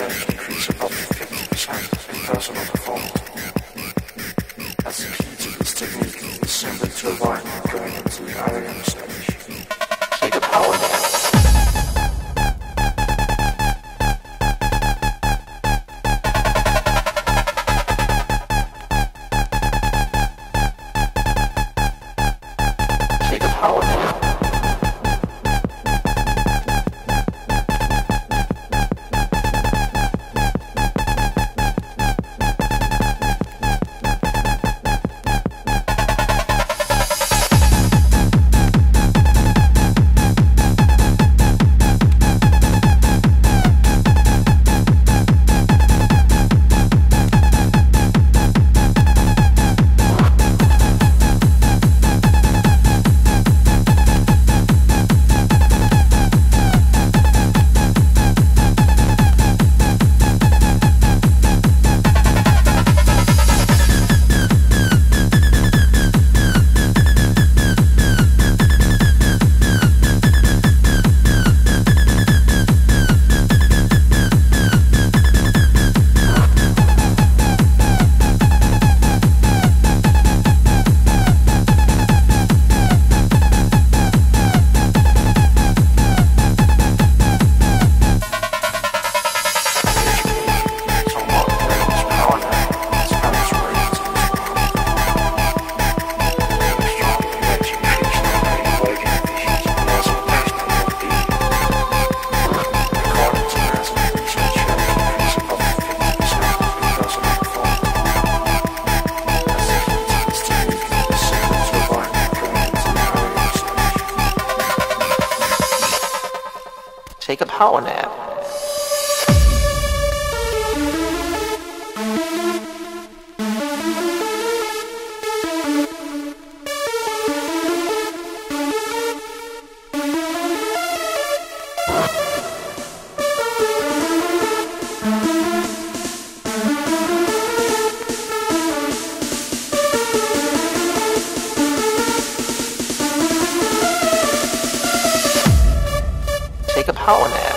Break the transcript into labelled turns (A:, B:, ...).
A: transient increase in public opinion besides impersonal Power nap. Take a power nap.